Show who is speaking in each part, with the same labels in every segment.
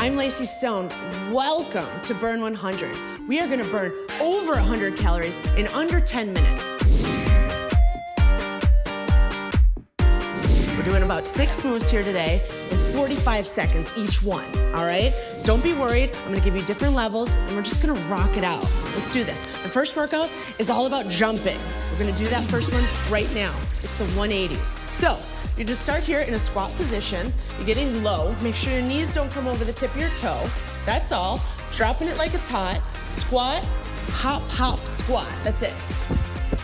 Speaker 1: I'm Lacey Stone. Welcome to Burn 100. We are gonna burn over 100 calories in under 10 minutes. We're doing about six moves here today in 45 seconds each one, all right? Don't be worried. I'm gonna give you different levels and we're just gonna rock it out. Let's do this. The first workout is all about jumping. We're gonna do that first one right now. It's the 180s. So, you just start here in a squat position. You're getting low. Make sure your knees don't come over the tip of your toe. That's all. Dropping it like it's hot. Squat, hop, hop, squat. That's it.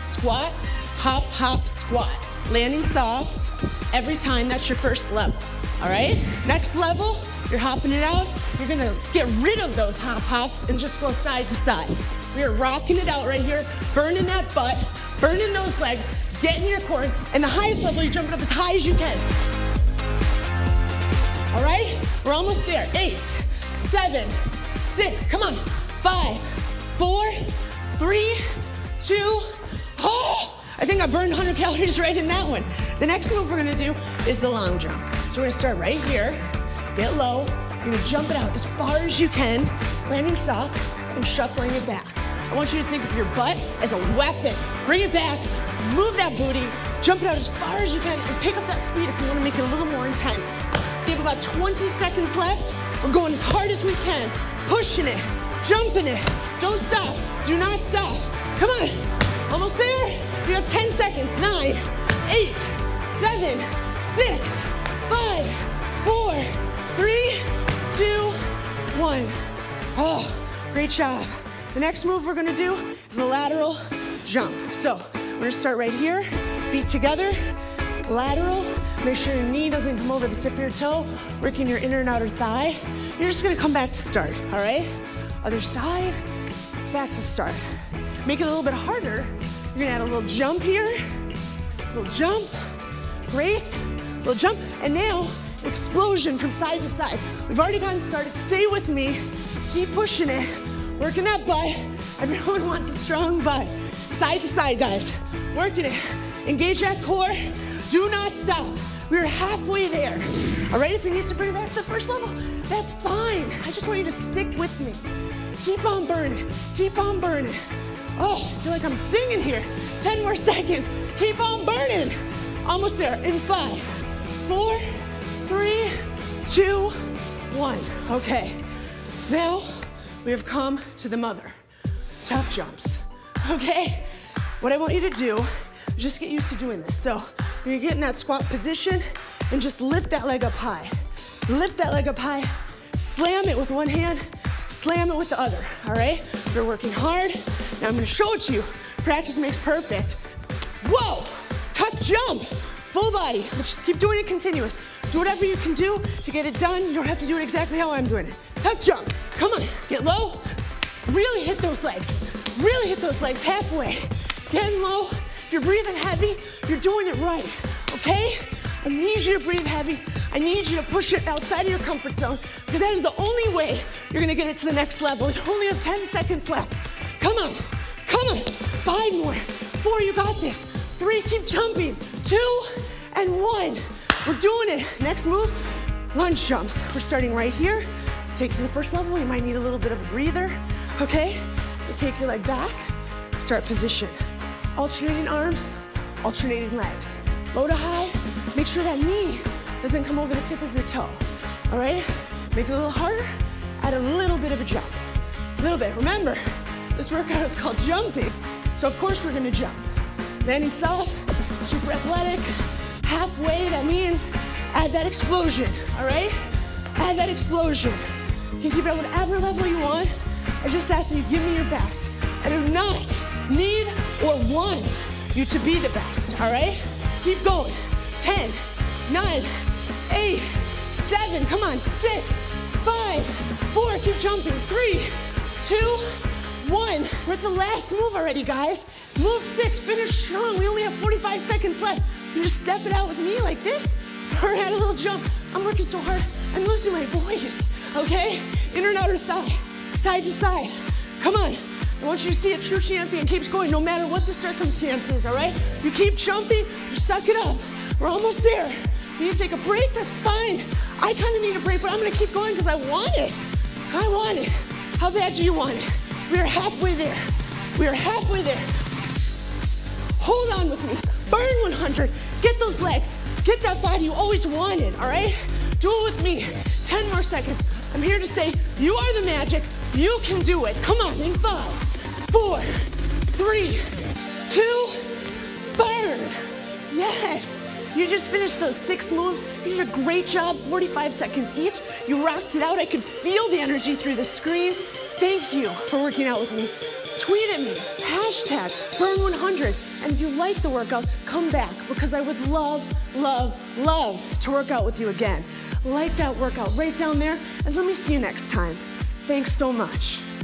Speaker 1: Squat, hop, hop, squat. Landing soft every time. That's your first level. All right? Next level, you're hopping it out. You're gonna get rid of those hop hops and just go side to side. We are rocking it out right here, burning that butt, burning those legs, Get in your core, and the highest level, you're jumping up as high as you can. All right? We're almost there. Eight, seven, six, come on. Five, four, three, two, oh! I think I burned 100 calories right in that one. The next move we're gonna do is the long jump. So we're gonna start right here, get low, you're gonna jump it out as far as you can, landing soft, and shuffling it back. I want you to think of your butt as a weapon. Bring it back, move that booty, jump it out as far as you can, and pick up that speed if you want to make it a little more intense. We have about 20 seconds left. We're going as hard as we can, pushing it, jumping it. Don't stop. Do not stop. Come on. Almost there. You have 10 seconds. Nine, eight, seven, six, five, four, three, two, one. Oh, great job. The next move we're gonna do is a lateral jump. So we're gonna start right here, feet together, lateral. Make sure your knee doesn't come over the tip of your toe, working your inner and outer thigh. You're just gonna come back to start, all right? Other side, back to start. Make it a little bit harder. You're gonna add a little jump here, little jump, great, little jump, and now explosion from side to side. We've already gotten started. Stay with me. Keep pushing it. Working that butt. Everyone wants a strong butt. Side to side, guys. Working it. Engage that core. Do not stop. We're halfway there. All right, if you need to bring it back to the first level, that's fine. I just want you to stick with me. Keep on burning. Keep on burning. Oh, I feel like I'm singing here. 10 more seconds. Keep on burning. Almost there in five, four, three, two, one. Okay. Now, we have come to the mother. Tuck jumps, okay? What I want you to do, just get used to doing this. So you're gonna get in that squat position and just lift that leg up high. Lift that leg up high, slam it with one hand, slam it with the other, all right? You're working hard. Now I'm gonna show it to you. Practice makes perfect. Whoa, tuck jump, full body. Let's just keep doing it continuous. Do whatever you can do to get it done. You don't have to do it exactly how I'm doing it. Tuck jump. Come on, get low. Really hit those legs. Really hit those legs halfway. Getting low. If you're breathing heavy, you're doing it right, okay? I need you to breathe heavy. I need you to push it outside of your comfort zone because that is the only way you're gonna get it to the next level. You only have 10 seconds left. Come on, come on. Five more, four, you got this. Three, keep jumping. Two, and one. We're doing it. Next move, lunge jumps. We're starting right here. Let's take it to the first level. You might need a little bit of a breather, okay? Take your leg back, start position. Alternating arms, alternating legs. Low to high, make sure that knee doesn't come over the tip of your toe, all right? Make it a little harder, add a little bit of a jump. A little bit. Remember, this workout is called jumping, so of course we're gonna jump. Landing soft, super athletic. Halfway, that means add that explosion, all right? Add that explosion. You can keep it at whatever level you want. I just ask you give me your best. I do not need or want you to be the best, all right? Keep going. 10, 9, 8, 7, come on, 6, 5, 4, keep jumping. 3, 2, 1. We're at the last move already, guys. Move 6, finish strong. We only have 45 seconds left. You just step it out with me like this, or add a little jump. I'm working so hard, I'm losing my voice, okay? Inner and outer thigh, side to side. Come on. I want you to see a true champion keeps going no matter what the circumstances, all right? You keep jumping, you suck it up. We're almost there. You need to take a break, that's fine. I kind of need a break, but I'm gonna keep going because I want it. I want it. How bad do you want it? We are halfway there. We are halfway there. Hold on with me. Burn 100. Get those legs. Get that body you always wanted, all right? Do it with me. 10 more seconds. I'm here to say, you are the magic. You can do it. Come on, in five, four, three, two, burn. Yes. You just finished those six moves. You did a great job, 45 seconds each. You rocked it out. I could feel the energy through the screen. Thank you for working out with me. Tweet at me, hashtag burn100. And if you like the workout, come back because I would love, love, love to work out with you again. Like that workout right down there, and let me see you next time. Thanks so much.